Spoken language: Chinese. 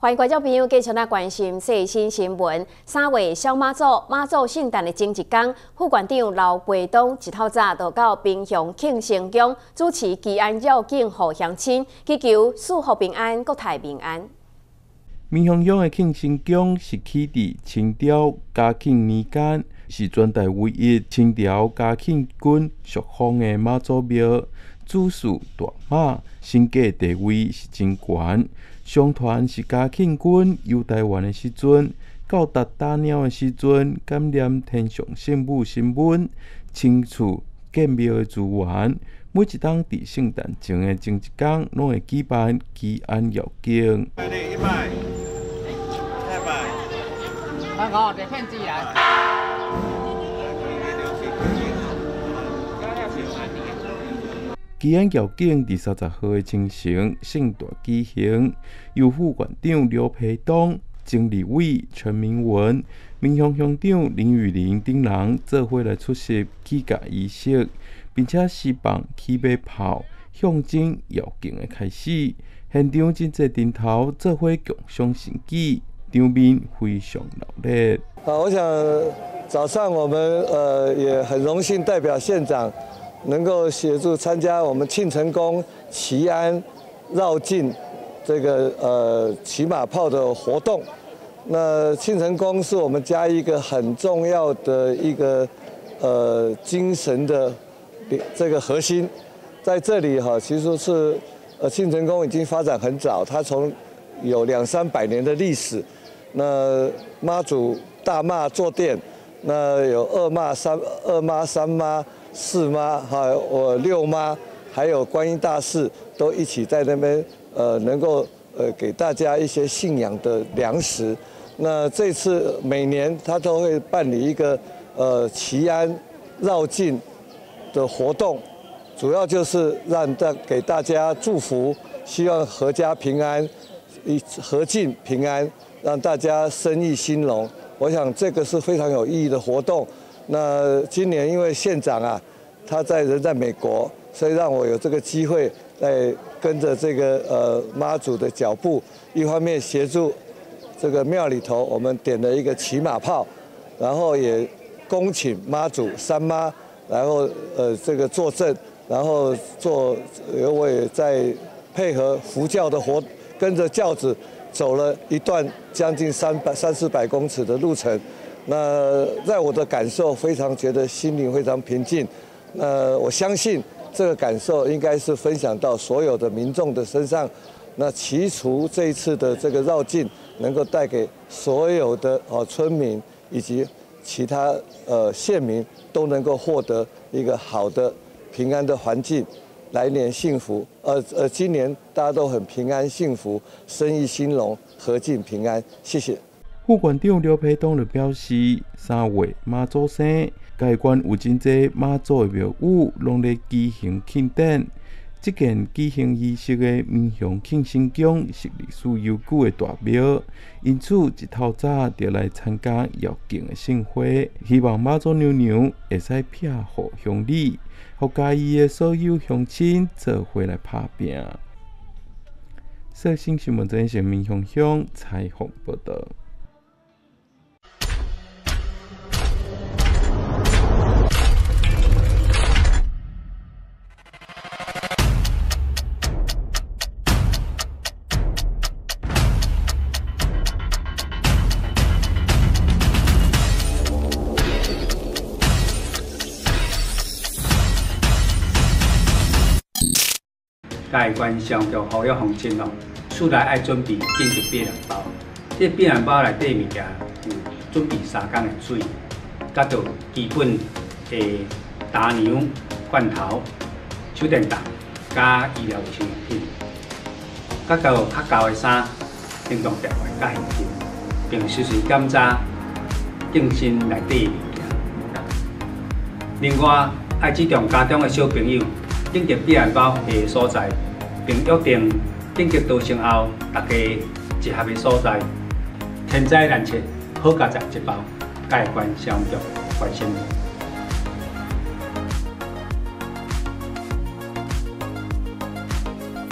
欢迎观众朋友继续来关心最新新闻。三月小妈祖妈祖圣诞的前一天，副馆长刘培东一透早就到平乡庆生宫主持吉安绕境护乡亲，祈求四福平安、国泰民安。民雄乡的庆生宫是起伫清朝嘉庆年间，是全台唯一清朝嘉庆军属封的妈祖庙。主事大马，身价地位是真悬。相传是嘉庆君游台湾的时阵，到达打鸟的时阵，感念天上圣母神文，清楚建庙的资源。每一当伫圣诞前的前一天，拢会举办祈安绕境。吉安绕境第三十号的清晨盛大举行，由副馆长刘培东、经理委陈明文、民雄乡长林雨玲等人做伙来出席起驾仪式，并且释放起马炮，象征绕境的开始。现场真侪人头做伙共襄盛举，场面非常热烈。好，我想早上我们呃也很荣幸代表县长。能够协助参加我们庆成宫祈安绕境这个呃骑马炮的活动。那庆成宫是我们家一个很重要的一个呃精神的这个核心，在这里哈，其实是呃庆成宫已经发展很早，它从有两三百年的历史。那妈祖大妈坐殿，那有二妈三二妈三妈。四妈哈，我六妈，还有观音大士都一起在那边，呃，能够呃给大家一些信仰的粮食。那这次每年他都会办理一个呃祈安绕境的活动，主要就是让大给大家祝福，希望阖家平安，一阖境平安，让大家生意兴隆。我想这个是非常有意义的活动。那今年因为县长啊，他在人在美国，所以让我有这个机会来跟着这个呃妈祖的脚步，一方面协助这个庙里头，我们点了一个骑马炮，然后也恭请妈祖三妈，然后呃这个坐镇，然后做，我也在配合佛教的活，跟着轿子走了一段将近三百三四百公尺的路程。那在我的感受，非常觉得心灵非常平静。那我相信这个感受应该是分享到所有的民众的身上。那祈除这一次的这个绕境，能够带给所有的哦村民以及其他呃县民都能够获得一个好的平安的环境，来年幸福。呃呃，今年大家都很平安幸福，生意兴隆，和境平安。谢谢。副馆长刘培东就表示，三月妈祖生，该馆有真济妈祖的庙宇，拢在举行庆典。这件举行仪式的民雄庆生宫是历史悠久的大庙，因此一透早就来参加绕境的盛会，希望妈祖娘娘会使撇好乡里，互家己的所有乡亲做伙来拍拼。色新新闻真是民雄乡采访报道。盖关上叫好友行情哦，厝内爱准备紧急避难包。这避难包内底物件有准备三缸的水，甲到基本的大牛罐头、手电筒、加医疗卫生用品，甲到较厚的衫、行动电话、甲现金，并随时检查更新内底物件。另外，爱注重家中的小朋友。紧急避难包的所在，并约定紧急逃生后，大家集合的所在。天灾难测，好加在一包，盖棺相助，关心。